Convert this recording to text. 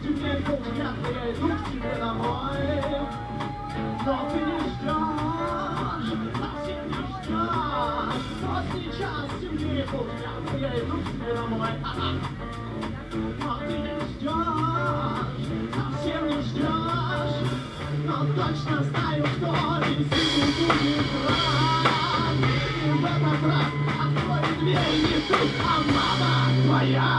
Теперь полдня я иду к тебе Но ты не ждешь, совсем не ждешь сейчас в мире полдня я иду к Но ты не ждешь, совсем не ждешь Но точно знаю, кто висит у экран И в этот раз откроет дверь не тут, а мама твоя.